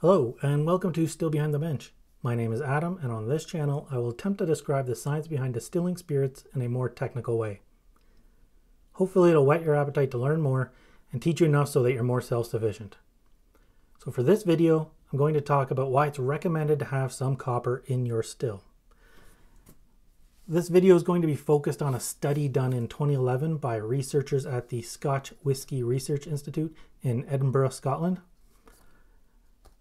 Hello, and welcome to Still Behind the Bench. My name is Adam, and on this channel, I will attempt to describe the science behind distilling spirits in a more technical way. Hopefully, it'll whet your appetite to learn more and teach you enough so that you're more self sufficient. So, for this video, I'm going to talk about why it's recommended to have some copper in your still. This video is going to be focused on a study done in 2011 by researchers at the Scotch Whisky Research Institute in Edinburgh, Scotland.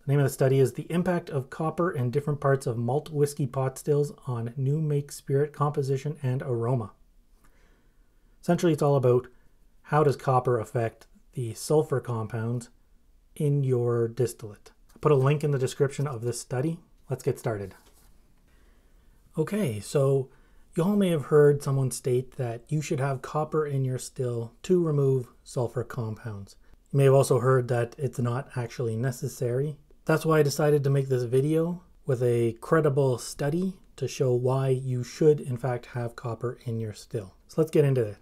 Name of the study is The Impact of Copper in Different Parts of Malt Whiskey Pot Stills on New Make Spirit Composition and Aroma. Essentially, it's all about how does copper affect the sulfur compounds in your distillate. I put a link in the description of this study. Let's get started. Okay, so you all may have heard someone state that you should have copper in your still to remove sulfur compounds. You may have also heard that it's not actually necessary. That's why I decided to make this video with a credible study to show why you should in fact have copper in your still. So let's get into it.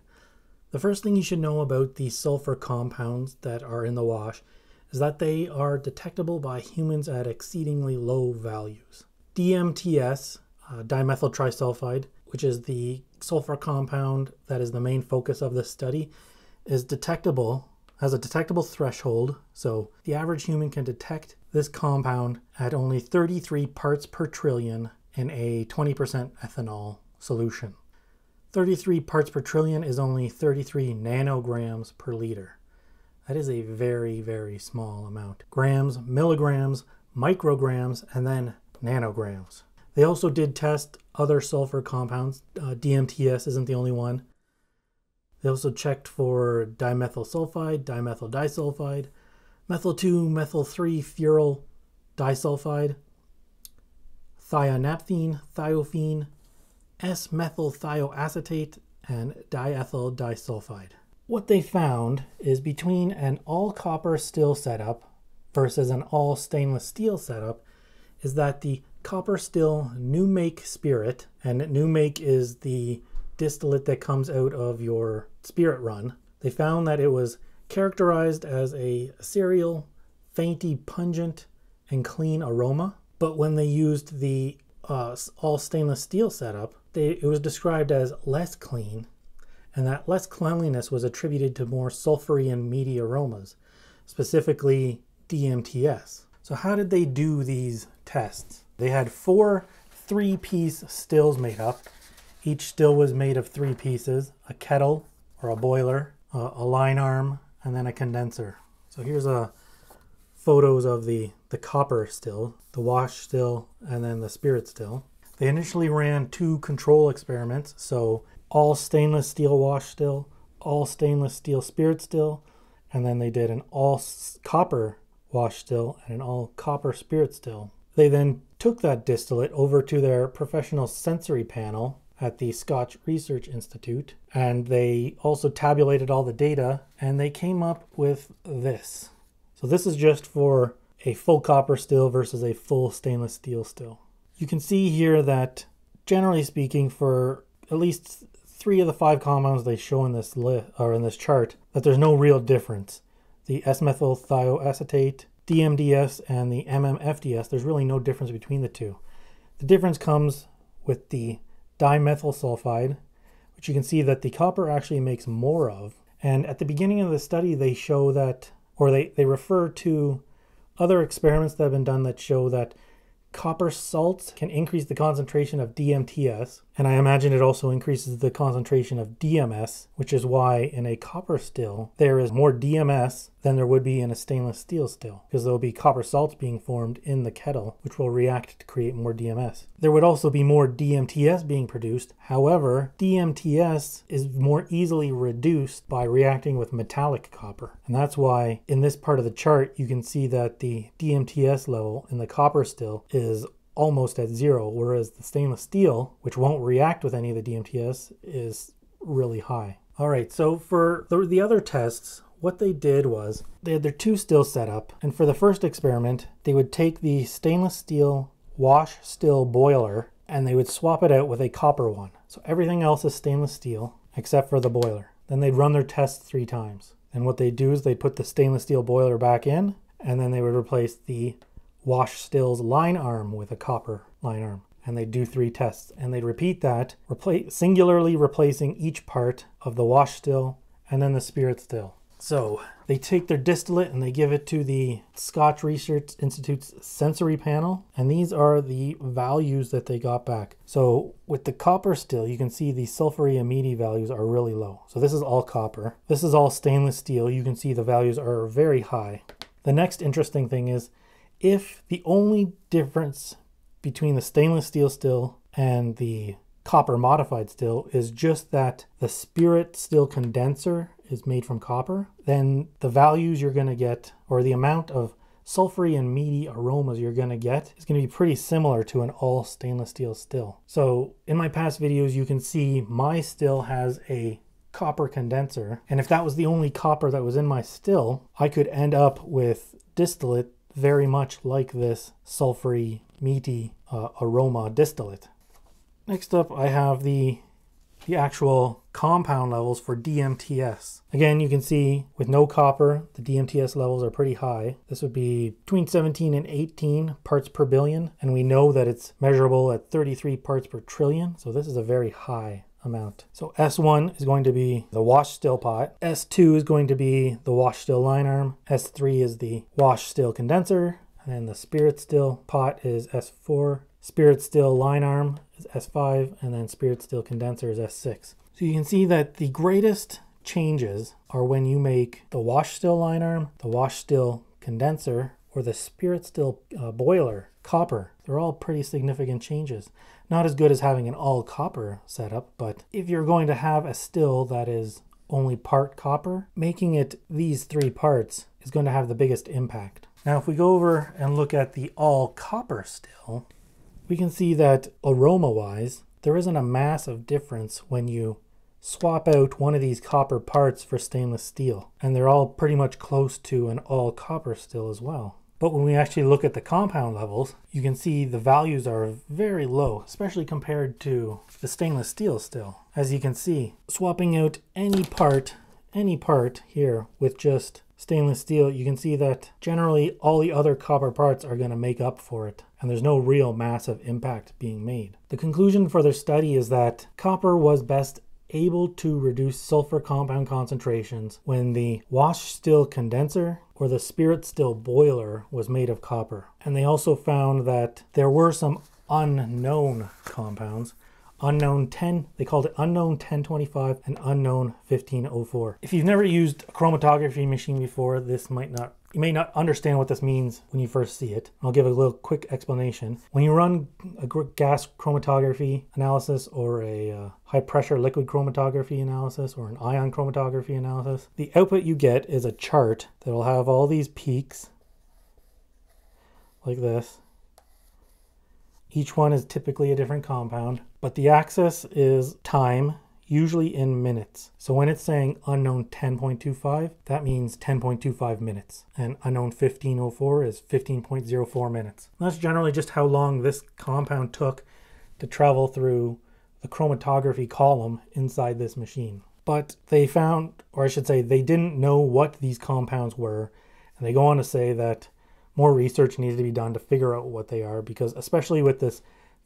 The first thing you should know about the sulfur compounds that are in the wash is that they are detectable by humans at exceedingly low values. DMTS, uh, dimethyl trisulfide, which is the sulfur compound that is the main focus of this study, is detectable, has a detectable threshold. So the average human can detect this compound at only 33 parts per trillion in a 20% ethanol solution. 33 parts per trillion is only 33 nanograms per liter. That is a very, very small amount. Grams, milligrams, micrograms, and then nanograms. They also did test other sulfur compounds. Uh, DMTS isn't the only one. They also checked for dimethyl sulfide, dimethyl disulfide, methyl 2, methyl 3 furyl disulfide, thionaphthene, thiophene, S-methyl thioacetate, and diethyl disulfide. What they found is between an all copper still setup versus an all stainless steel setup is that the copper still new make spirit, and new make is the distillate that comes out of your spirit run. They found that it was characterized as a cereal, fainty, pungent, and clean aroma. But when they used the uh, all stainless steel setup, they, it was described as less clean, and that less cleanliness was attributed to more sulfury and meaty aromas, specifically DMTS. So, how did they do these tests? They had four three piece stills made up. Each still was made of three pieces a kettle or a boiler, a line arm, and then a condenser. So here's a photos of the, the copper still, the wash still, and then the spirit still. They initially ran two control experiments, so all stainless steel wash still, all stainless steel spirit still, and then they did an all copper wash still and an all copper spirit still. They then took that distillate over to their professional sensory panel at the Scotch Research Institute and they also tabulated all the data and they came up with this. So this is just for a full copper still versus a full stainless steel still. You can see here that generally speaking for at least three of the five compounds they show in this list or in this chart that there's no real difference. The S-methyl thioacetate DMDS and the MMFDS, there's really no difference between the two. The difference comes with the dimethyl sulfide, which you can see that the copper actually makes more of. And at the beginning of the study, they show that, or they, they refer to other experiments that have been done that show that copper salts can increase the concentration of DMTS, and I imagine it also increases the concentration of DMS, which is why in a copper still there is more DMS than there would be in a stainless steel still, because there will be copper salts being formed in the kettle, which will react to create more DMS. There would also be more DMTS being produced. However, DMTS is more easily reduced by reacting with metallic copper. And that's why in this part of the chart, you can see that the DMTS level in the copper still is almost at zero, whereas the stainless steel, which won't react with any of the DMTS, is really high. All right, so for the, the other tests, what they did was they had their two stills set up, and for the first experiment, they would take the stainless steel wash still boiler and they would swap it out with a copper one. So everything else is stainless steel except for the boiler. Then they'd run their tests three times. And what they do is they put the stainless steel boiler back in and then they would replace the wash stills line arm with a copper line arm and they'd do three tests and they'd repeat that replace singularly replacing each part of the wash still and then the spirit still so they take their distillate and they give it to the Scotch Research Institute's sensory panel, and these are the values that they got back. So with the copper still, you can see the sulfury and values are really low. So this is all copper. This is all stainless steel. You can see the values are very high. The next interesting thing is if the only difference between the stainless steel still and the copper modified still is just that the spirit still condenser is made from copper, then the values you're going to get or the amount of sulfury and meaty aromas you're going to get is going to be pretty similar to an all stainless steel still. So in my past videos, you can see my still has a copper condenser. And if that was the only copper that was in my still, I could end up with distillate very much like this sulfury, meaty uh, aroma distillate. Next up, I have the, the actual compound levels for DMTS. Again, you can see with no copper, the DMTS levels are pretty high. This would be between 17 and 18 parts per billion, and we know that it's measurable at 33 parts per trillion, so this is a very high amount. So S1 is going to be the wash still pot. S2 is going to be the wash still line arm. S3 is the wash still condenser. And then the spirit still pot is S4. Spirit still line arm is S5. And then spirit still condenser is S6. So you can see that the greatest changes are when you make the wash still line arm, the wash still condenser, or the spirit still uh, boiler copper. They're all pretty significant changes. Not as good as having an all copper setup, but if you're going to have a still that is only part copper, making it these three parts is going to have the biggest impact. Now if we go over and look at the all copper still, we can see that aroma wise, there isn't a massive difference when you swap out one of these copper parts for stainless steel. And they're all pretty much close to an all copper still as well. But when we actually look at the compound levels, you can see the values are very low, especially compared to the stainless steel still. As you can see, swapping out any part, any part here with just stainless steel, you can see that generally all the other copper parts are going to make up for it and there's no real massive impact being made. The conclusion for their study is that copper was best able to reduce sulfur compound concentrations when the wash still condenser or the spirit still boiler was made of copper. And they also found that there were some unknown compounds unknown 10 they called it unknown 1025 and unknown 1504 if you've never used a chromatography machine before this might not you may not understand what this means when you first see it. I'll give a little quick explanation. When you run a gas chromatography analysis or a uh, high pressure liquid chromatography analysis or an ion chromatography analysis, the output you get is a chart that will have all these peaks like this. Each one is typically a different compound, but the axis is time usually in minutes. So when it's saying unknown 10.25, that means 10.25 minutes. And unknown 1504 is 15.04 minutes. That's generally just how long this compound took to travel through the chromatography column inside this machine. But they found, or I should say, they didn't know what these compounds were. And they go on to say that more research needs to be done to figure out what they are because especially with this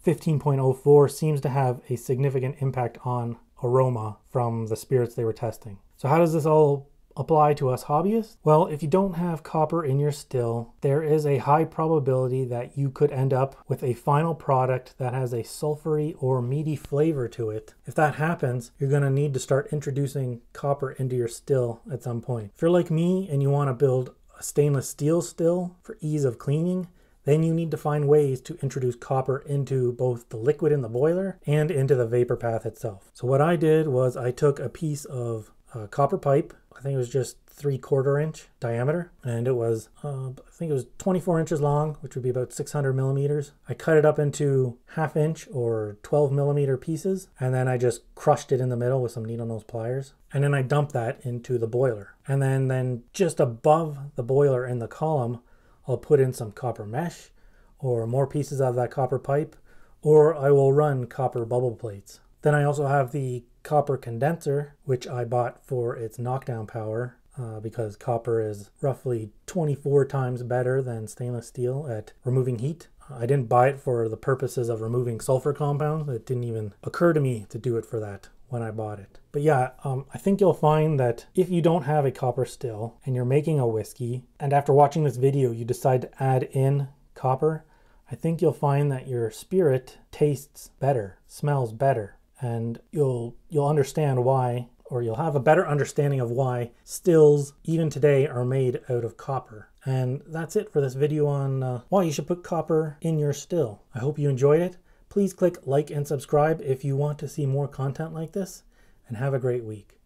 15.04 seems to have a significant impact on aroma from the spirits they were testing. So how does this all apply to us hobbyists? Well, if you don't have copper in your still, there is a high probability that you could end up with a final product that has a sulfury or meaty flavor to it. If that happens, you're going to need to start introducing copper into your still at some point. If you're like me and you want to build stainless steel still for ease of cleaning, then you need to find ways to introduce copper into both the liquid in the boiler and into the vapor path itself. So what I did was I took a piece of uh, copper pipe, I think it was just three quarter inch diameter and it was uh, I think it was 24 inches long which would be about 600 millimeters I cut it up into half inch or 12 millimeter pieces and then I just crushed it in the middle with some needle nose pliers and then I dumped that into the boiler and then then just above the boiler in the column I'll put in some copper mesh or more pieces of that copper pipe, or I will run copper bubble plates. Then I also have the copper condenser, which I bought for its knockdown power. uh, because copper is roughly 24 times better than stainless steel at removing heat. I didn't buy it for the purposes of removing sulfur compounds. It didn't even occur to me to do it for that when I bought it. But yeah, um, I think you'll find that if you don't have a copper still and you're making a whiskey, and after watching this video you decide to add in copper, I think you'll find that your spirit tastes better, smells better, and you'll you'll understand why or you'll have a better understanding of why stills even today are made out of copper. And that's it for this video on uh, why you should put copper in your still. I hope you enjoyed it. Please click like and subscribe if you want to see more content like this, and have a great week.